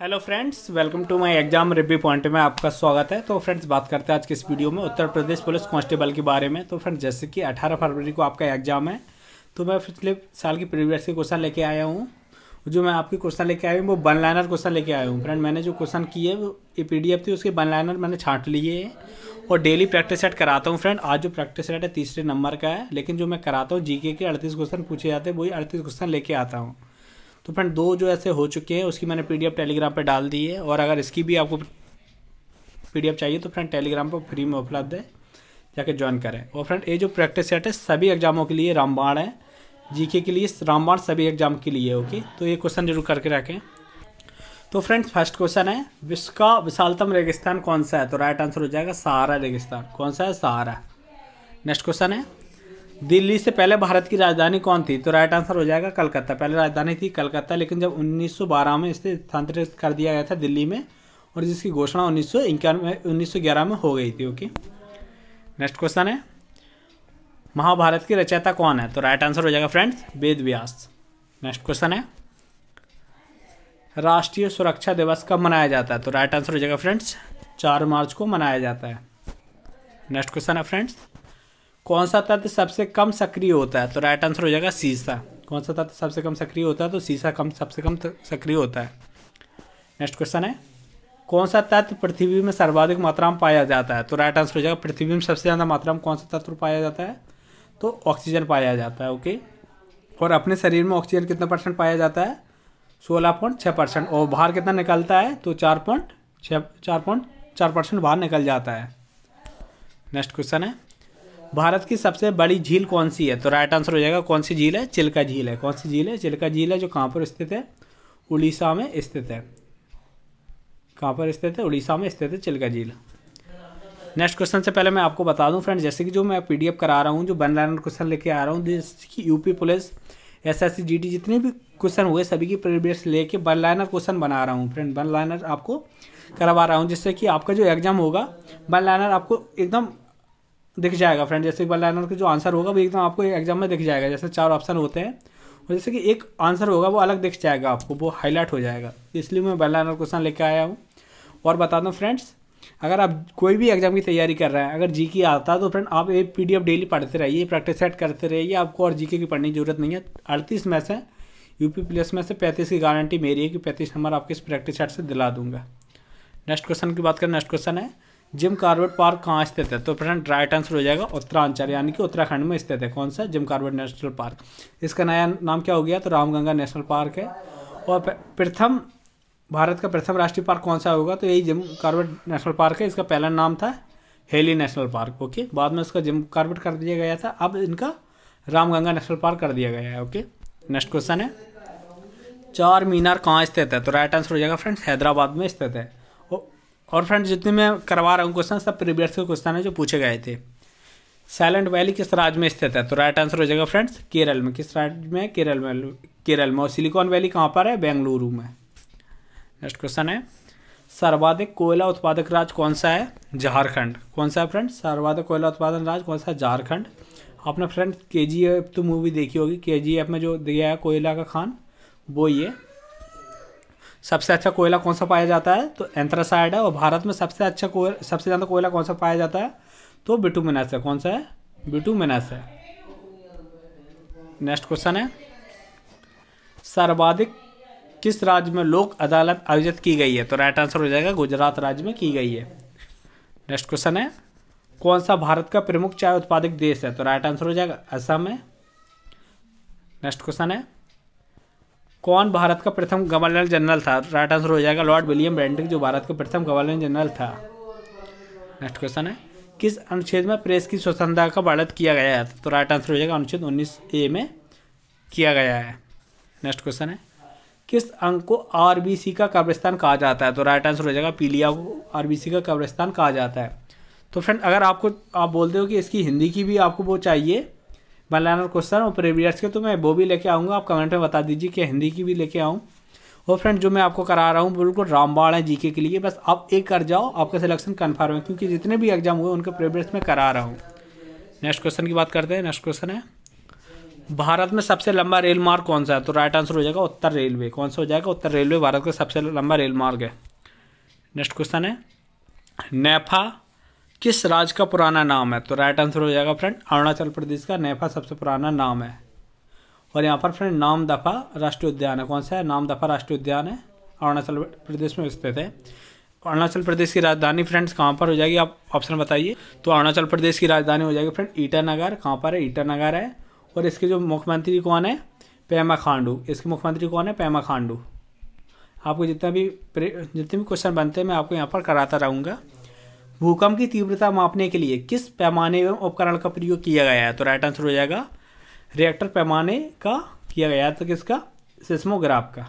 Hello friends welcome to my exam review point में आपका स्वागत है। तो फ्रेंड्स बात करते हैं आज के इस वीडियो में उत्तर प्रदेश पुलिस कांस्टेबल के बारे में। तो फ्रेंड्स जैसे कि 18 फरवरी को आपका एग्ज़ाम है तो मैं पिछले साल की प्रीवियस के क्वेश्चन लेके आया हूँ। जो मैं आपकी क्वेश्चन लेके आया हूँ, वो वन लाइनर क्वेश्चन लेके आया हूँ। फ्रेंड मैंने जो क्वेश्चन किए वो ये पी थी, उसके वन लाइनर मैंने छाँट लिए और डेली प्रैक्टिस सेट कराता हूँ। फ्रेंड आज जो प्रैक्टिस सेट है, तीसरे नंबर का है। लेकिन जो मैं कराता हूँ जीके के अड़तीस क्वेश्चन पूछे जाते हैं, वही अड़तीस क्वेश्चन लेके आता हूँ। तो फ्रेंड दो जो ऐसे हो चुके हैं, उसकी मैंने पीडीएफ टेलीग्राम पे डाल दी है, और अगर इसकी भी आपको पीडीएफ चाहिए तो फ्रेंड टेलीग्राम पर फ्री में उपलब्ध है, जाके ज्वाइन करें। और फ्रेंड ये जो प्रैक्टिस सेट है, सभी एग्जामों के लिए रामबाण है। जीके के लिए रामबाण सभी एग्ज़ाम के लिए ओके तो ये क्वेश्चन ज़रूर करके रखें। तो फ्रेंड्स फ़र्स्ट क्वेश्चन है विश्व का विशालतम रेगिस्तान कौन सा है? तो राइट आंसर हो जाएगा सहारा रेगिस्तान। कौन सा है? सहारा नेक्स्ट क्वेश्चन है दिल्ली से पहले भारत की राजधानी कौन थी? तो राइट आंसर हो जाएगा कलकत्ता। पहले राजधानी थी कलकत्ता, लेकिन जब 1912 में इसे स्थानांतरित कर दिया गया था दिल्ली में, और जिसकी घोषणा उन्नीस सौ में हो गई थी, ओके? नेक्स्ट क्वेश्चन है। महाभारत की रचयिता कौन है? तो राइट आंसर हो जाएगा friends Ved Vyas. Next question है। राष्ट्रीय सुरक्षा दिवस कब मनाया जाता है? तो राइट आंसर हो जाएगा फ्रेंड्स चार मार्च को मनाया जाता है। नेक्स्ट क्वेश्चन है फ्रेंड्स कौन सा तत्व सबसे कम सक्रिय होता है? तो राइट आंसर हो जाएगा सीसा। कौन सा तत्व सबसे कम सक्रिय होता है? तो सीसा कम, सबसे कम सक्रिय होता है। नेक्स्ट क्वेश्चन है। कौन सा तत्व पृथ्वी में सर्वाधिक मात्रा में पाया जाता है? तो राइट आंसर हो जाएगा पृथ्वी में सबसे ज़्यादा मात्रा में कौन सा तत्व पाया जाता है? तो ऑक्सीजन पाया जाता है ओके और अपने शरीर में ऑक्सीजन कितना परसेंट पाया जाता है? सोलह पॉइंट छः परसेंट और बाहर कितना निकलता है? तो चार पॉइंट छः चार पॉइंट, चार परसेंट बाहर निकल जाता है। नेक्स्ट क्वेश्चन है। भारत की सबसे बड़ी झील कौन सी है? तो राइट आंसर हो जाएगा, कौन सी झील है? चिल्का झील है। कौन सी झील है? चिल्का झील है जो कहाँ पर स्थित है? उड़ीसा में स्थित है। कहाँ पर स्थित है? उड़ीसा में स्थित है चिल्का झील। नेक्स्ट क्वेश्चन से पहले मैं आपको बता दूँ फ्रेंड जैसे कि जो मैं पीडीएफ करा रहा हूँ, जो वन लाइनर क्वेश्चन लेके आ रहा हूँ जैसे कि UP police S S C G T जितने भी क्वेश्चन हुए, सभी की प्रीवियस लेके वन लाइनर क्वेश्चन बना रहा हूँ फ्रेंड वन लाइनर आपको करवा रहा हूँ, जिससे कि आपका जो एग्ज़ाम होगा वन लाइनर आपको एकदम दिख जाएगा फ्रेंड जैसे वन लाइनर का जो आंसर होगा, वो एकदम आपको एग्ज़ाम में दिख जाएगा। जैसे चार ऑप्शन होते हैं, और जैसे कि एक आंसर होगा, वो अलग दिख जाएगा आपको, वो हाईलाइट हो जाएगा। इसलिए मैं वन लाइनर क्वेश्चन लेकर आया हूँ। और बता दूँ फ्रेंड्स अगर आप कोई भी एग्ज़ाम की तैयारी कर रहे हैं, अगर जी आता है तो फ्रेंड आप ये पीडीएफ डेली पढ़ते रहिए प्रैक्टिस सेट करते रहिए आपको और जी की पढ़ने की ज़रूरत नहीं है। अड़तीस में से यूपी प्लस में से पैंतीस की गारंटी मेरी है कि पैंतीस नंबर आपके इस प्रैक्टिस सेट से दिला दूँगा। नेक्स्ट क्वेश्चन की बात करें नेक्स्ट क्वेश्चन है जिम कार्बेट पार्क कहाँ स्थित है? तो फ्रेंड राइट आंसर हो जाएगा उत्तरांचल, यानी कि उत्तराखंड में स्थित है। कौन सा? जिम कार्बेट नेशनल पार्क इसका नया नाम क्या हो गया? तो रामगंगा नेशनल पार्क है। और प्रथम, भारत का प्रथम राष्ट्रीय पार्क कौन सा होगा? तो यही जिम कार्बेट नेशनल पार्क है। इसका पहला नाम था हेली नेशनल पार्क ओके बाद में उसका जिम कार्बेट कर दिया गया था। अब इनका रामगंगा नेशनल पार्क कर दिया गया है ओके नेक्स्ट क्वेश्चन है। चार मीनार कहाँ स्थित है? तो राइट आंसर हो जाएगा फ्रेंड्स, हैदराबाद में स्थित है। और फ्रेंड्स, जितने मैं करवा रहा हूँ क्वेश्चन, सब प्रीवियस के क्वेश्चन है जो पूछे गए थे। साइलेंट वैली किस राज्य में स्थित है? तो राइट आंसर हो जाएगा फ्रेंड्स, केरल में। किस राज्य में? केरल में केरल में। और सिलिकॉन वैली कहाँ पर है? बेंगलुरु में। नेक्स्ट क्वेश्चन है। सर्वाधिक कोयला उत्पादक राज्य कौन सा है? झारखंड। कौन सा है फ्रेंड सर्वाधिक कोयला उत्पादन राज्य कौन सा है? झारखंड। आपने फ्रेंड के जी एफ़ तो मूवी देखी होगी। के जी एफ़ में जो दिया है कोयला का खान, वो ये। सबसे अच्छा कोयला कौन सा पाया जाता है? तो एंथ्रासाइड है और भारत में सबसे अच्छा कोयला सबसे ज़्यादा कोयला कौन सा पाया जाता है? तो बिटूमिनस है। कौन सा है? बिटूमिनस है। नेक्स्ट क्वेश्चन है। सर्वाधिक किस राज्य में लोक अदालत आयोजित की गई है? तो राइट आंसर हो जाएगा, गुजरात राज्य में की गई है। नेक्स्ट क्वेश्चन है, कौन सा भारत का प्रमुख चाय उत्पादक देश है? तो राइट आंसर हो जाएगा, असम में नेक्स्ट क्वेश्चन है कौन भारत का प्रथम गवर्नर जनरल था? राइट आंसर हो जाएगा लॉर्ड विलियम बेंटिक जो भारत का प्रथम गवर्नर जनरल था। नेक्स्ट क्वेश्चन है, किस अनुच्छेद में प्रेस की स्वतंत्रता का बढ़त किया गया है? तो राइट आंसर हो जाएगा अनुच्छेद उन्नीस ए में किया गया है। नेक्स्ट क्वेश्चन है, किस अंक को आरबीसी का कब्रिस्तान कहा जाता है? तो राइट आंसर हो जाएगा पीलिया को आरबीसी का कब्रिस्तान कहा जाता है। तो फ्रेंड, अगर आपको, आप बोलते हो कि इसकी हिंदी की भी आपको वो चाहिए लाइनर क्वेश्चन और प्रीवियस के तो मैं वो भी लेके आऊँगा। आप कमेंट में बता दीजिए कि हिंदी की भी लेके आऊँ। और फ्रेंड, जो मैं आपको करा रहा हूँ, बिल्कुल रामबाण है जीके के लिए। बस आप एक कर जाओ, आपका सिलेक्शन कन्फर्म है, क्योंकि जितने भी एग्ज़ाम हुए, उनके प्रीवियस में करा रहा हूँ। नेक्स्ट क्वेश्चन की बात करते हैं नेक्स्ट क्वेश्चन है। भारत में सबसे लंबा रेल मार्ग कौन सा है? तो राइट आंसर हो जाएगा उत्तर रेलवे। कौन सा हो जाएगा उत्तर रेलवे? भारत का सबसे लंबा रेल मार्ग है। नेक्स्ट क्वेश्चन है। नेफा किस राज्य का पुराना नाम है? तो राइट आंसर हो जाएगा फ्रेंड अरुणाचल प्रदेश का नेफा सबसे पुराना नाम है। और यहाँ पर फ्रेंड नाम दफ़ा राष्ट्रीय उद्यान है। कौन सा है? नाम दफ़ा राष्ट्रीय उद्यान है। अरुणाचल प्रदेश में स्थित है। अरुणाचल प्रदेश की राजधानी फ्रेंड्स कहाँ पर हो जाएगी? आप ऑप्शन बताइए। तो अरुणाचल प्रदेश की राजधानी हो जाएगी फ्रेंड ईटानगर। कहाँ पर है? ईटानगर है। और इसके जो मुख्यमंत्री कौन है? पेमा खांडू। इसके मुख्यमंत्री कौन है? पेमा खांडू। आपको जितना भी जितने भी क्वेश्चन बनते हैं, मैं आपको यहाँ पर कराता रहूँगा। भूकंप की तीव्रता मापने के लिए किस पैमाने एवं उपकरण का प्रयोग किया गया है? तो राइट आंसर हो जाएगा रिएक्टर पैमाने का किया गया है तो किसका? सिस्मोग्राफ का।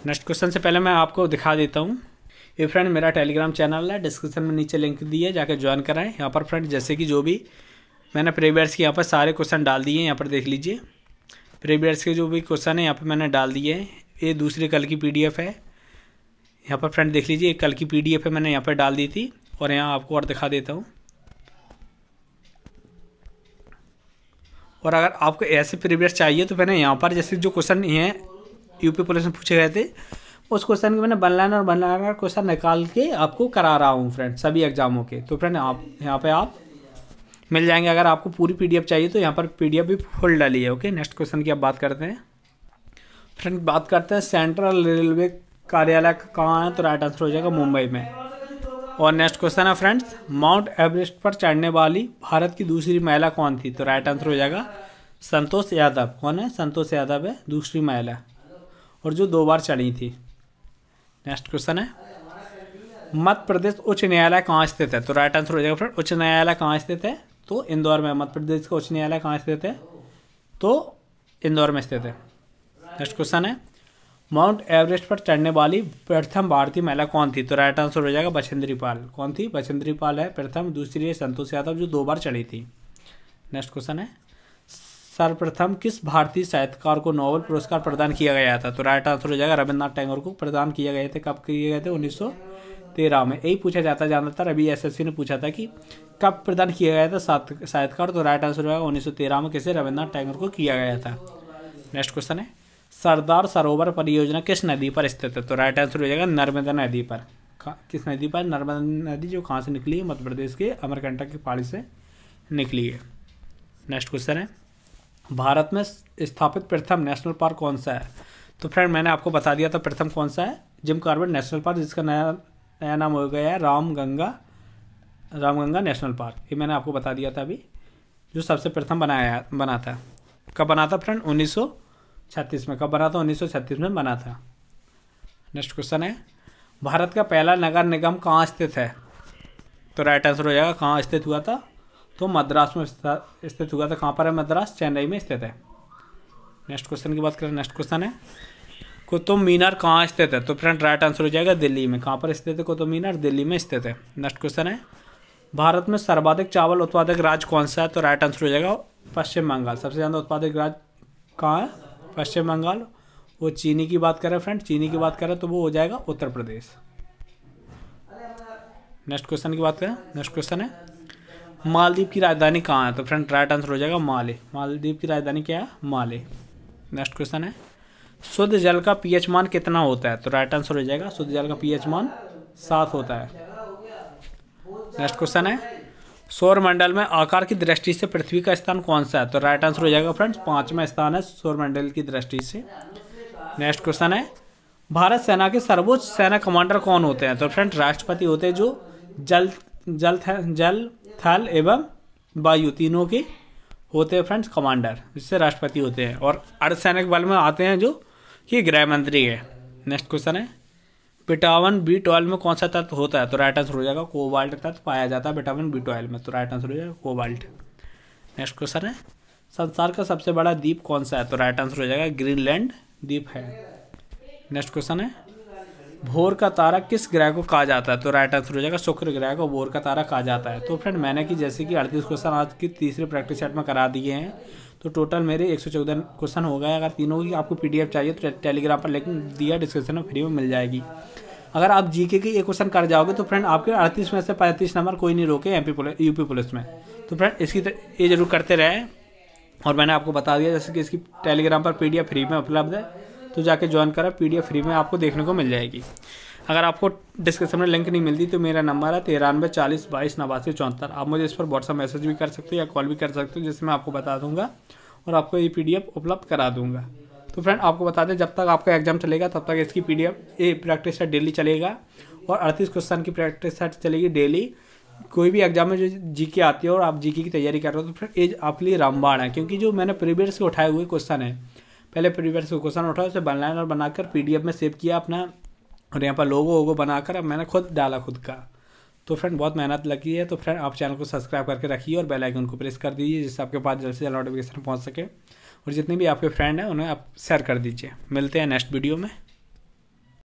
नेक्स्ट क्वेश्चन से पहले मैं आपको दिखा देता हूँ। ये फ्रेंड मेरा टेलीग्राम चैनल है डिस्क्रिप्शन में नीचे लिंक दिए जाकर ज्वाइन कराएँ। यहाँ पर फ्रेंड जैसे कि जो भी मैंने प्रीवियर्स के यहाँ पर सारे क्वेश्चन डाल दिए हैं, यहाँ पर देख लीजिए। प्रीवियर्स के जो भी क्वेश्चन है, यहाँ पर मैंने डाल दिए हैं। ये दूसरे कल की पीडीएफ है। यहाँ पर फ्रेंड देख लीजिए, कल की पीडीएफ है मैंने यहाँ पर डाल दी थी और यहाँ आपको और दिखा देता हूँ। और अगर आपको ऐसे प्रीवियस चाहिए तो मैंने यहाँ पर जैसे जो क्वेश्चन हैं यूपी पुलिस में पूछे गए थे, उस क्वेश्चन के मैंने वन लाइन और वन लाइन क्वेश्चन निकाल के आपको करा रहा हूँ फ्रेंड सभी एग्जामों के तो फ्रेंड आप, यहाँ पे आप मिल जाएँगे। अगर आपको पूरी पीडीएफ चाहिए तो यहाँ पर पीडीएफ भी फुल डाली है ओके नेक्स्ट क्वेश्चन की आप बात करते हैं। फ्रेंड बात करते हैं सेंट्रल रेलवे कार्यालय कहाँ है? तो राइट आंसर हो जाएगा मुंबई में। और नेक्स्ट क्वेश्चन है फ्रेंड्स माउंट एवरेस्ट पर चढ़ने वाली भारत की दूसरी महिला कौन थी? तो राइट आंसर हो जाएगा संतोष यादव। कौन है? संतोष यादव है। दूसरी महिला। और जो दो बार चढ़ी थी। नेक्स्ट क्वेश्चन है। मध्य प्रदेश उच्च न्यायालय कहाँ स्थित है? तो राइट आंसर हो जाएगा फ्रेंड उच्च न्यायालय कहाँ स्थित है? तो इंदौर में। मध्य प्रदेश का उच्च न्यायालय कहाँ स्थित है? तो इंदौर में स्थित है। नेक्स्ट क्वेश्चन है। माउंट एवरेस्ट पर चढ़ने वाली प्रथम भारतीय महिला कौन थी? तो राइट आंसर हो जाएगा बछेंद्री पाल कौन थी? बछेंद्री पाल है। प्रथम, दूसरी है संतोष यादव, जो दो बार चढ़ी थी। नेक्स्ट क्वेश्चन है। सर्वप्रथम किस भारतीय साहित्यकार को नोबेल पुरस्कार प्रदान किया गया था? तो राइट आंसर हो जाएगा रविन्द्रनाथ टैगोर को। प्रदान किया गया थे, कब किए गए थे? उन्नीस तेरह में। यही पूछा जाता ज़्यादातर अभी एसएससी ने पूछा था कि कब प्रदान किया गया था साहित्यकार? तो राइट आंसर होगा उन्नीस में, किसे रविन्द्रनाथ टैगोर को किया गया था। नेक्स्ट क्वेश्चन है। सरदार सरोवर परियोजना किस नदी पर स्थित है? तो राइट आंसर हो जाएगा नर्मदा नदी पर। किस नदी पर? नर्मदा नदी जो कहाँ से निकली है? मध्य प्रदेश के अमरकंटक की पहाड़ी से निकली है। नेक्स्ट क्वेश्चन है। भारत में स्थापित प्रथम नेशनल पार्क कौन सा है? तो फ्रेंड मैंने आपको बता दिया था प्रथम कौन सा है? जिम कार्बेट नेशनल पार्क जिसका नया नया नाम हो गया है राम गंगा रामगंगा नेशनल पार्क ये मैंने आपको बता दिया था अभी। जो सबसे प्रथम बनाया बना था कब बना था फ्रेंड उन्नीस सौ में, कब बना था? उन्नीस सौ छत्तीस में बना था। नेक्स्ट क्वेश्चन है। भारत का पहला नगर निगम कहाँ स्थित है? तो राइट आंसर हो जाएगा, कहाँ स्थित हुआ था? तो मद्रास में स्थित हुआ था। कहाँ पर है मद्रास? चेन्नई में स्थित है। नेक्स्ट क्वेश्चन की बात करें नेक्स्ट क्वेश्चन है। कुतुब मीनार कहाँ स्थित है? तो फ्रेंड राइट आंसर हो जाएगा, दिल्ली में। कहाँ पर स्थित है कुतुब मीनार? दिल्ली में स्थित है। नेक्स्ट क्वेश्चन है। भारत में सर्वाधिक चावल उत्पादक राज्य कौन सा है? तो राइट आंसर हो जाएगा पश्चिम बंगाल। सबसे ज़्यादा उत्पादक राज्य कहाँ है? पश्चिम बंगाल, वो चीनी की बात करें फ्रेंड चीनी की बात करें तो वो हो जाएगा उत्तर प्रदेश। नेक्स्ट क्वेश्चन की बात करें नेक्स्ट क्वेश्चन है, मालदीव की राजधानी कहाँ है? तो फ्रेंड राइट आंसर हो जाएगा माले। मालदीव की राजधानी क्या है? माले। नेक्स्ट क्वेश्चन है, शुद्ध जल का पीएच मान कितना होता है? तो राइट आंसर हो जाएगा, शुद्ध जल का पीएच मान सात होता है। नेक्स्ट क्वेश्चन है सौर मंडल में आकार की दृष्टि से पृथ्वी का स्थान कौन सा है? तो राइट आंसर हो जाएगा फ्रेंड्स पांचवा स्थान है सौर मंडल की दृष्टि से। नेक्स्ट क्वेश्चन है, भारत सेना के सर्वोच्च सेना कमांडर कौन होते हैं? तो फ्रेंड राष्ट्रपति होते हैं जो जल जल जल, थल एवं वायु तीनों के होते हैं फ्रेंड्स कमांडर जिससे राष्ट्रपति होते हैं। और अर्धसैनिक बल में आते हैं जो कि गृह मंत्री है। नेक्स्ट क्वेश्चन है विटामिन बी ट्वेल्व में कौन सा तत्व होता है? तो राइट आंसर हो जाएगा कोबाल्ट तत्व, पाया जाता है विटामिन बी ट्वेल्व में तो राइट आंसर हो जाएगा कोबाल्ट। नेक्स्ट क्वेश्चन है। संसार का सबसे बड़ा द्वीप कौन सा है? तो राइट आंसर हो जाएगा ग्रीनलैंड द्वीप है। नेक्स्ट क्वेश्चन है। भोर का तारा किस ग्रह को कहा जाता है? तो राइट आंसर हो जाएगा शुक्र ग्रह को भोर का तारा कहा जाता है। तो फ्रेंड मैंने कि जैसे कि अड़तीस क्वेश्चन आज की तीसरे प्रैक्टिस सेट में करा दिए हैं। तो टोटल मेरे एक सौ चौदह क्वेश्चन हो गए अगर तीनों की आपको पीडीएफ चाहिए तो टेलीग्राम पर लिंक दिया डिस्क्रिप्शन में फ्री में मिल जाएगी। अगर आप जीके के एक क्वेश्चन कर जाओगे तो फ्रेंड आपके अड़तीस में से पैंतीस नंबर कोई नहीं रोके एमपी पुलिस यूपी पुलिस में। तो फ्रेंड इसकी ये ज़रूर करते रहें। और मैंने आपको बता दिया, जैसे कि इसकी टेलीग्राम पर पीडीएफ फ्री में उपलब्ध है तो जाके ज्वाइन करा। पी फ्री में आपको देखने को मिल जाएगी। अगर आपको डिस्क्रिप्शन में लिंक नहीं मिलती तो मेरा नंबर है तिरानवे चालीस बाईस नवासी चौहत्तर। आप मुझे इस पर व्हाट्सअप मैसेज भी कर सकते हो या कॉल भी कर सकते हो जिसमें आपको बता दूँगा और आपको ये पीडीएफ उपलब्ध करा दूँगा। तो फ्रेंड आपको बता दें, जब तक आपका एग्ज़ाम चलेगा, तब तक इसकी P D practice set daily चलेगा और अड़तीस क्वेश्चन की प्रैक्टिस सेट चलेगी डेली कोई भी एग्ज़ाम में जो जी के आती है और आप जी की तैयारी कर रहे हो तो फिर एज आपके लिए रामबाण है, क्योंकि जो मैंने प्रीवियस से उठाए हुए क्वेश्चन है, पहले प्रीवियस से क्वेश्चन उठाया उसे बनलाइनर बनाकर पीडीएफ में सेव किया अपना। और यहाँ पर लोगो वोगो बनाकर अब मैंने खुद डाला खुद का। तो फ्रेंड बहुत मेहनत लगी है तो फ्रेंड आप चैनल को सब्सक्राइब करके रखिए और बेल आइकन को प्रेस कर दीजिए, जिससे आपके पास जल्द से जल्द नोटिफिकेशन पहुँच सके। और जितने भी आपके फ्रेंड हैं, उन्हें आप शेयर कर दीजिए। मिलते हैं नेक्स्ट वीडियो में।